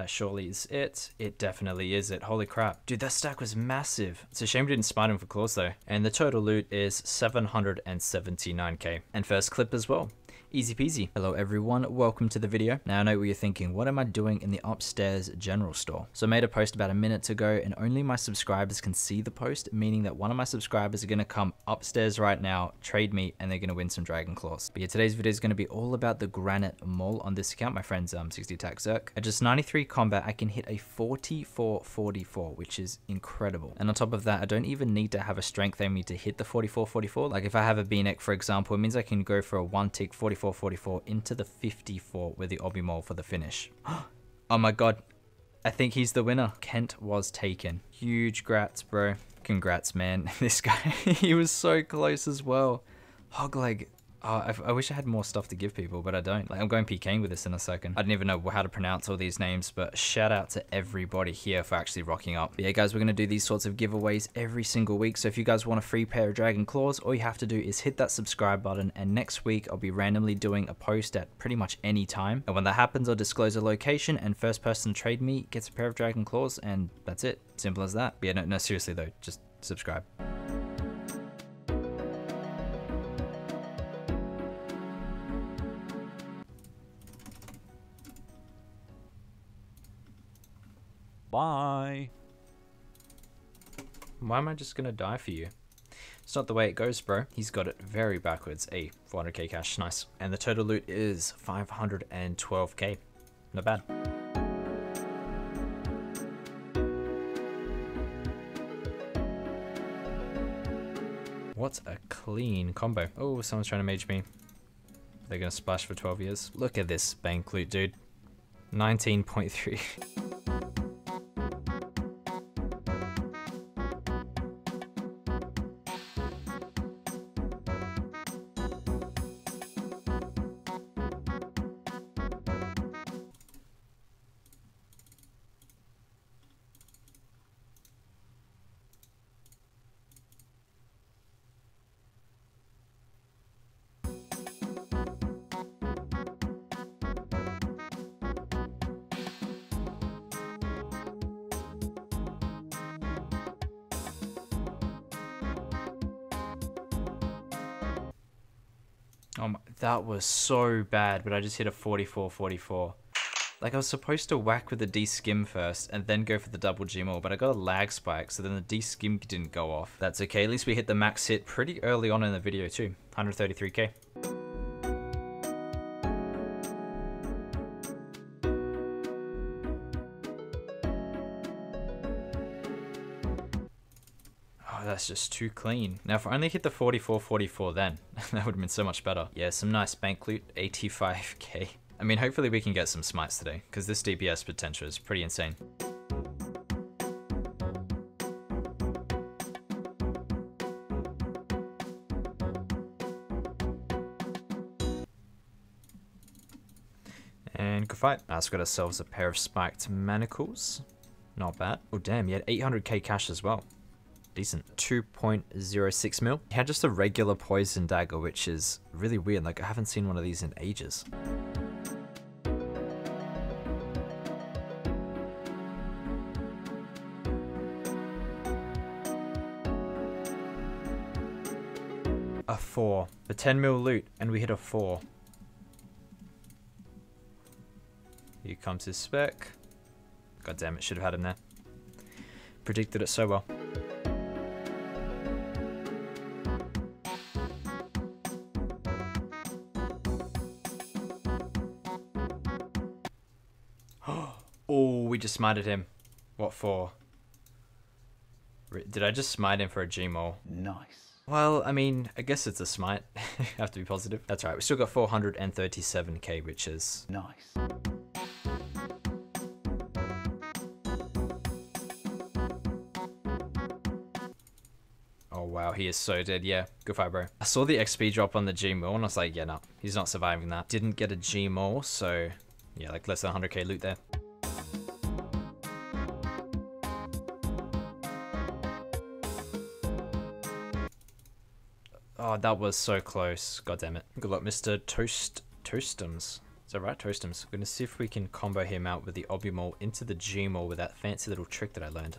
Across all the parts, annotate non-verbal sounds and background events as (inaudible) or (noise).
That surely is it. It definitely is it. Holy crap. Dude, that stack was massive. It's a shame we didn't smite him for claws though. And the total loot is 779k. And first clip as well. Easy peasy. Hello everyone, welcome to the video. Now I know what you're thinking, what am I doing in the upstairs general store? So I made a post about a minute ago and only my subscribers can see the post, meaning that one of my subscribers are gonna come upstairs right now, trade me, and they're gonna win some Dragon Claws. But yeah, today's video is gonna be all about the Granite Maul on this account, my friend's um, 60 attack Zerk. At just 93 combat, I can hit a 44-44, which is incredible. And on top of that, I don't even need to have a strength aiming to hit the 44-44. Like if I have a B-neck, for example, it means I can go for a one tick 44 44 into the 54 with the Obby Maul for the finish. (gasps) oh my god. I think he's the winner. Kent was taken. Huge grats, bro. Congrats, man. (laughs) This guy, (laughs) he was so close as well. Hogleg, Oh, I, I, wish I had more stuff to give people, but I don't. Like, I'm going PKing with this in a second. I don't even know how to pronounce all these names, but shout out to everybody here for actually rocking up. But yeah, guys, we're going to do these sorts of giveaways every single week. So if you guys want a free pair of Dragon Claws, all you have to do is hit that subscribe button. And next week, I'll be randomly doing a post at pretty much any time. And when that happens, I'll disclose a location and first person trade me gets a pair of Dragon Claws. And that's it. Simple as that. But yeah, no, no seriously though, just subscribe. Bye. Why am I just gonna die for you? It's not the way it goes, bro. He's got it very backwards. A 400k cash, nice. And the total loot is 512k. Not bad. What a clean combo. Oh, someone's trying to mage me. They're gonna splash for 12 years. Look at this bank loot, dude. 19.3. (laughs) Oh my, that was so bad, but I just hit a 44-44. Like I was supposed to whack with the D-scim first and then go for the double Gmaul, but I got a lag spike, so then the D-scim didn't go off. That's okay, at least we hit the max hit pretty early on in the video too, 133k. That's just too clean. Now, if I only hit the 44-44 then, (laughs) that would have been so much better. Yeah, some nice bank loot, 85k. I mean, hopefully we can get some smites today, because this DPS potential is pretty insane. And good fight. Let's got ourselves a pair of spiked manacles. Not bad. Oh damn, he had 800k cash as well decent. 2.06 mil. He had just a regular poison dagger, which is really weird. Like, I haven't seen one of these in ages. A 4. A 10 mil loot, and we hit a 4. Here comes his spec. God damn it, should have had him there. Predicted it so well. Just smited him. What for? Did I just smite him for a Gmaul? Nice. Well, I mean, I guess it's a smite. (laughs) have to be positive. That's right. We still got 437k, which is nice. Oh wow, he is so dead. Yeah, good fight, bro. I saw the XP drop on the Gmaul, and I was like, yeah, no, he's not surviving that. Didn't get a Gmaul, so yeah, like less than 100k loot there. Oh, that was so close. God damn it. Good luck, Mr. Toast Toastums. Is that right? Toastums. We're going to see if we can combo him out with the Obby into the G with that fancy little trick that I learned.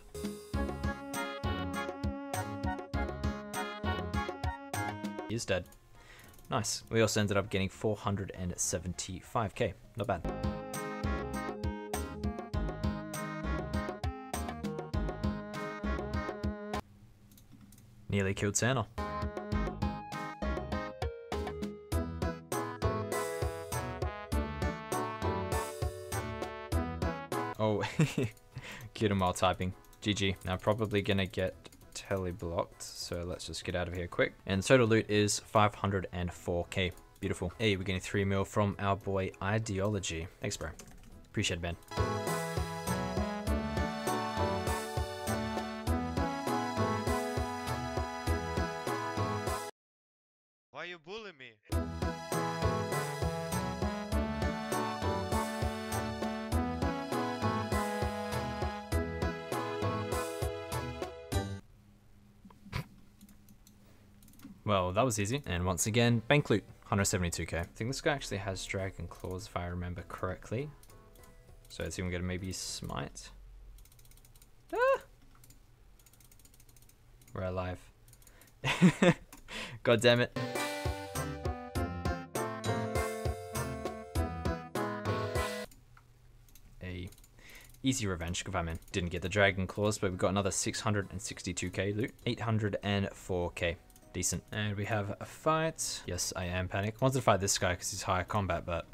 He's dead. Nice. We also ended up getting 475k. Not bad. Nearly killed Santa. Cute him while typing. GG. Now probably gonna get tele blocked, so let's just get out of here quick. And total loot is 504k. Beautiful. Hey, we're getting 3 mil from our boy Ideology. Thanks, bro. Appreciate it, man. Why you bullying me? Well, that was easy. And once again, bank loot, 172k. I think this guy actually has Dragon Claws if I remember correctly. So let's even get a maybe Smite. Ah! We're alive. (laughs) God damn it. A easy revenge, if I'm. Didn't get the Dragon Claws, but we got another 662k loot. 804k. Decent. And we have a fight. Yes, I am panic. Wanted to fight this guy because he's higher combat, but...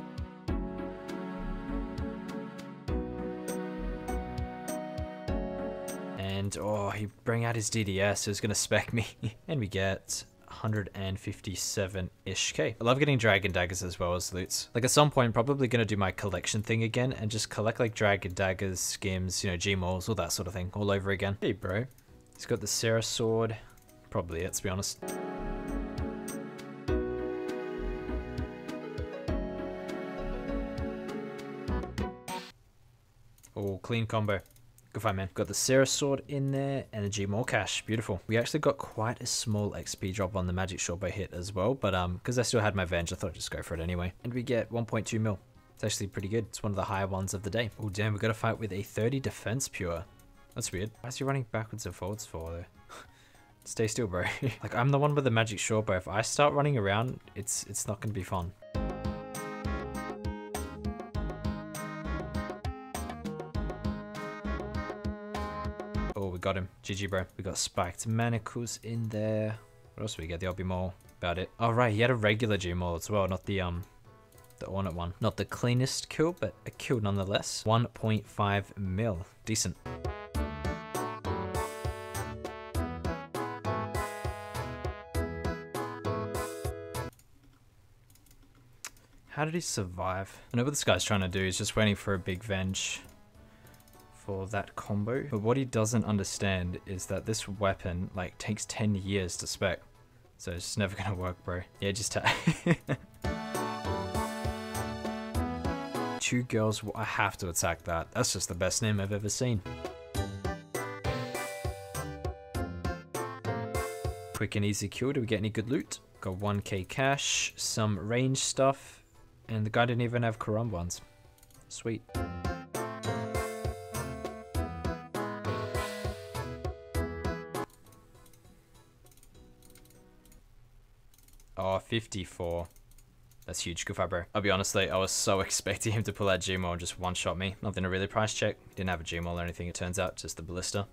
And, oh, he bring out his DDS, he's going to spec me. (laughs) and we get 157-ish K. I love getting dragon daggers as well as loots. Like at some point, probably going to do my collection thing again and just collect like dragon daggers, scims, you know, G-Mauls, all that sort of thing all over again. Hey, bro. He's got the Sara sword. Probably it, to be honest. Oh, clean combo. Good fight, man. Got the Sara sword in there energy, more cash. Beautiful. We actually got quite a small XP drop on the Magic Shortbow hit as well, but um, because I still had my Venge, I thought I'd just go for it anyway. And we get 1.2 mil. It's actually pretty good. It's one of the higher ones of the day. Oh, damn, we got to fight with a 30 defense pure. That's weird. Why is he running backwards and forwards for, though? Stay still, bro. (laughs) like, I'm the one with the magic short. If I start running around, it's it's not going to be fun. Oh, we got him. GG, bro. We got spiked manacles in there. What else we get? The Obby Maul. About it. Oh, right. He had a regular G-Maul as well, not the, um, the Ornate one. Not the cleanest kill, but a kill nonetheless. 1.5 mil. Decent. How did he survive? I know what this guy's trying to do. He's just waiting for a big venge for that combo. But what he doesn't understand is that this weapon like takes 10 years to spec. So it's just never (laughs) gonna work, bro. Yeah, just (laughs) Two girls, I have to attack that. That's just the best name I've ever seen. Quick and easy kill. Do we get any good loot? Got 1k cash, some range stuff, and the guy didn't even have Karambwans. Sweet. Oh, 54. That's huge. Good fight, bro. I'll be honest, I was so (laughs) expecting him to pull out G-Maul and just one-shot me. Nothing to really price check. Didn't have a G-Maul or anything, it turns out. Just the Ballista.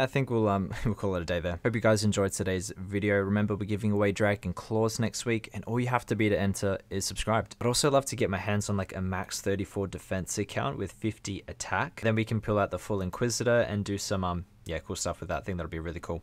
I think we'll um (laughs) we'll call it a day there. Hope you guys enjoyed today's video. Remember, we're giving away Dragon Claws next week, and all you have to be to enter is subscribed. I'd also love to get my hands on like a max 34 defense account with 50 attack. Then we can pull out the full Inquisitor and do some um yeah cool stuff with that thing. That'll be really cool.